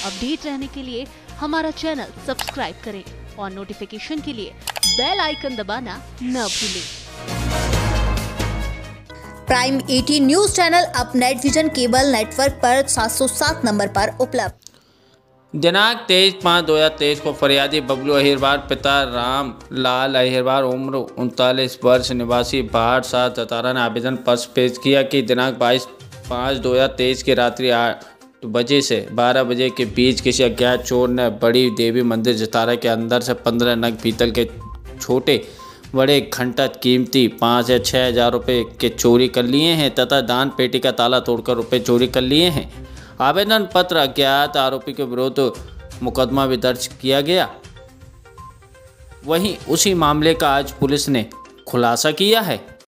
Update रहने के लिए हमारा चैनल सब्सक्राइब करें और नोटिफिकेशन के लिए बेल आइकन दबाना न भूलें। प्राइम 18 न्यूज़ चैनल अब नेट विजन केबल नेटवर्क पर 707 नंबर पर उपलब्ध। दिनांक तेईस पाँच दो हज़ार तेईस को फरियादी बबलू अहिरवार पिता राम लाल अहिरवार उम्र उनतालीस वर्ष निवासी बाहर सात जतारा ने आवेदन पत्र पेश किया कि दिनांक बाईस पाँच दो हज़ार तेईस की रात्रि आठ बजे से बारह बजे के बीच किसी अज्ञात चोर ने बड़ी देवी मंदिर जतारा के अंदर से पंद्रह नग पीतल के छोटे बड़े घंटा कीमती पाँच या छः हज़ार रुपये के चोरी कर लिए हैं तथा दान पेटी का ताला तोड़कर रुपये चोरी कर लिए हैं। आवेदन पत्र, अज्ञात आरोपी के विरुद्ध मुकदमा भी दर्ज किया गया। वहीं उसी मामले का आज पुलिस ने खुलासा किया है।